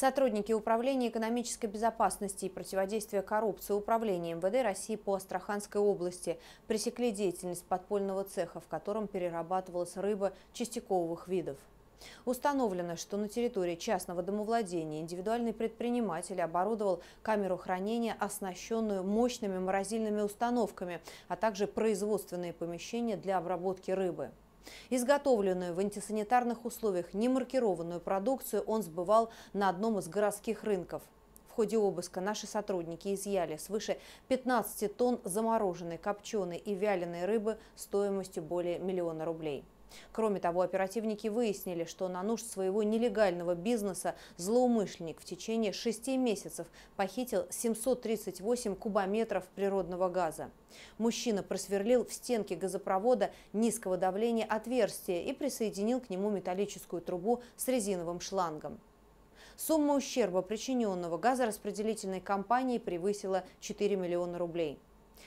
Сотрудники Управления экономической безопасности и противодействия коррупции Управления МВД России по Астраханской области пресекли деятельность подпольного цеха, в котором перерабатывалась рыба чистяковых видов. Установлено, что на территории частного домовладения индивидуальный предприниматель оборудовал камеру хранения, оснащенную мощными морозильными установками, а также производственные помещения для обработки рыбы. Изготовленную в антисанитарных условиях немаркированную продукцию он сбывал на одном из городских рынков. В ходе обыска наши сотрудники изъяли свыше 15 тонн замороженной, копченой и вяленой рыбы стоимостью более миллиона рублей. Кроме того, оперативники выяснили, что на нужд своего нелегального бизнеса злоумышленник в течение шести месяцев похитил 738 кубометров природного газа. Мужчина просверлил в стенке газопровода низкого давления отверстие и присоединил к нему металлическую трубу с резиновым шлангом. Сумма ущерба, причиненного газораспределительной компанией, превысила 4 миллиона рублей.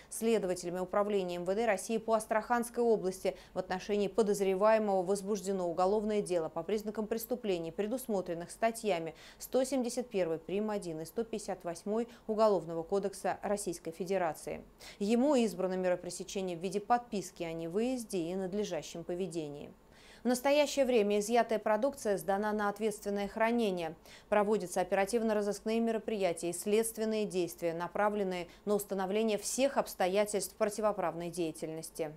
Следователями Управления МВД России по Астраханской области в отношении подозреваемого возбуждено уголовное дело по признакам преступлений, предусмотренных статьями 171 прим. 1 и 158 Уголовного кодекса Российской Федерации. Ему избрано меры пресечения в виде подписки о невыезде и надлежащем поведении. В настоящее время изъятая продукция сдана на ответственное хранение. Проводятся оперативно-розыскные мероприятия и следственные действия, направленные на установление всех обстоятельств противоправной деятельности.